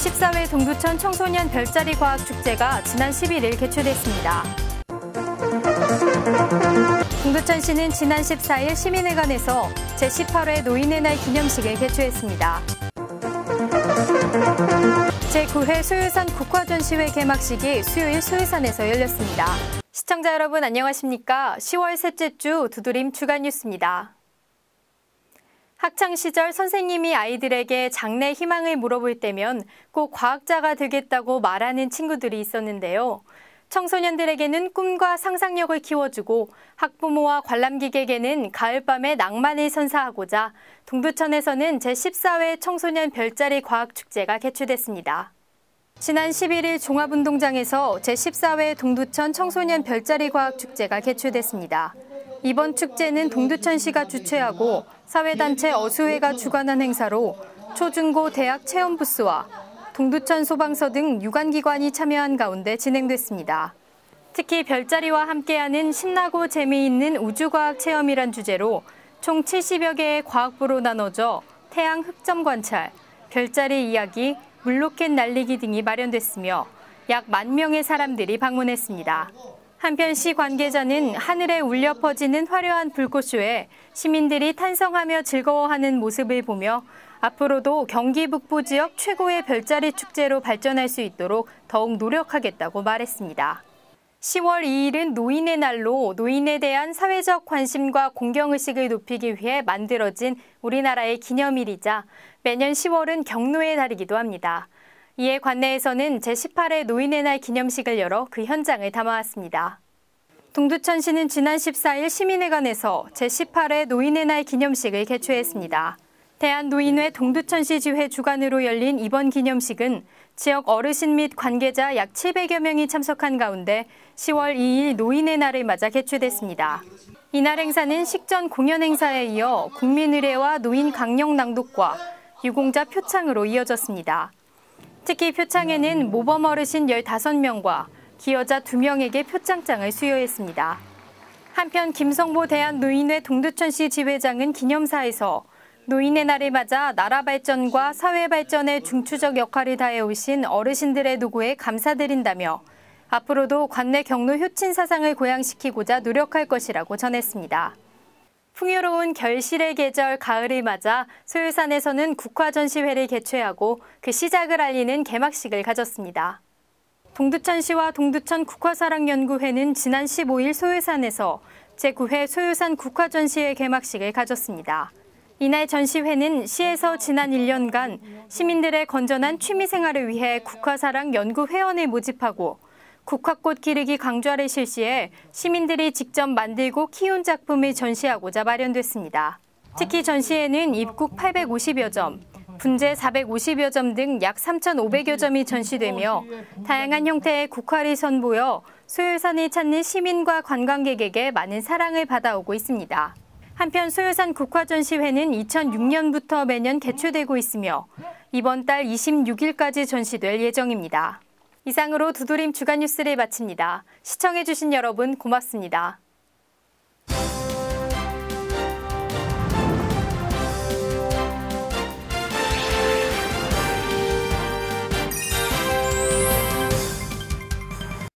제14회 동두천 청소년 별자리 과학축제가 지난 11일 개최됐습니다. 동두천시는 지난 14일 시민회관에서 제18회 노인의 날 기념식을 개최했습니다. 제9회 소유산 국화전시회 개막식이 수요일 소유산에서 열렸습니다. 시청자 여러분 안녕하십니까? 10월 셋째 주 두드림 주간 뉴스입니다. 학창 시절 선생님이 아이들에게 장래 희망을 물어볼 때면 꼭 과학자가 되겠다고 말하는 친구들이 있었는데요. 청소년들에게는 꿈과 상상력을 키워주고 학부모와 관람객에게는 가을밤의 낭만을 선사하고자 동두천에서는 제14회 청소년 별자리 과학축제가 개최됐습니다. 지난 11일 종합운동장에서 제14회 동두천 청소년 별자리 과학축제가 개최됐습니다. 이번 축제는 동두천시가 주최하고 사회단체 어수회가 주관한 행사로 초중고 대학 체험 부스와 동두천 소방서 등 유관기관이 참여한 가운데 진행됐습니다. 특히 별자리와 함께하는 신나고 재미있는 우주과학 체험이란 주제로 총 70여 개의 과학부로 나눠져 태양 흑점 관찰, 별자리 이야기, 물로켓 날리기 등이 마련됐으며 약 만 명의 사람들이 방문했습니다. 한편 시 관계자는 하늘에 울려 퍼지는 화려한 불꽃쇼에 시민들이 탄성하며 즐거워하는 모습을 보며 앞으로도 경기 북부 지역 최고의 별자리 축제로 발전할 수 있도록 더욱 노력하겠다고 말했습니다. 10월 2일은 노인의 날로 노인에 대한 사회적 관심과 공경의식을 높이기 위해 만들어진 우리나라의 기념일이자 매년 10월은 경로의 달이기도 합니다. 이에 관내에서는 제18회 노인의 날 기념식을 열어 그 현장을 담아왔습니다. 동두천시는 지난 14일 시민회관에서 제18회 노인의 날 기념식을 개최했습니다. 대한노인회 동두천시 지회 주관으로 열린 이번 기념식은 지역 어르신 및 관계자 약 700여 명이 참석한 가운데 10월 2일 노인의 날을 맞아 개최됐습니다. 이날 행사는 식전 공연 행사에 이어 국민의례와 노인 강령 낭독과 유공자 표창으로 이어졌습니다. 특히 표창에는 모범 어르신 15명과 기여자 2명에게 표창장을 수여했습니다. 한편 김성보 대한노인회 동두천시 지회장은 기념사에서 노인의 날을 맞아 나라 발전과 사회 발전에 중추적 역할을 다해오신 어르신들의 노고에 감사드린다며 앞으로도 관내 경로 효친 사상을 고양시키고자 노력할 것이라고 전했습니다. 풍요로운 결실의 계절 가을을 맞아 소유산에서는 국화 전시회를 개최하고 그 시작을 알리는 개막식을 가졌습니다. 동두천시와 동두천 국화사랑연구회는 지난 15일 소유산에서 제9회 소유산 국화전시회 개막식을 가졌습니다. 이날 전시회는 시에서 지난 1년간 시민들의 건전한 취미생활을 위해 국화사랑 연구회원을 모집하고 국화꽃 기르기 강좌를 실시해 시민들이 직접 만들고 키운 작품을 전시하고자 마련됐습니다. 특히 전시회는 입국 850여 점, 분재 450여 점 등 약 3,500여 점이 전시되며 다양한 형태의 국화를 선보여 소요산을 찾는 시민과 관광객에게 많은 사랑을 받아오고 있습니다. 한편 소요산 국화전시회는 2006년부터 매년 개최되고 있으며 이번 달 26일까지 전시될 예정입니다. 이상으로 두드림 주간 뉴스를 마칩니다. 시청해주신 여러분 고맙습니다.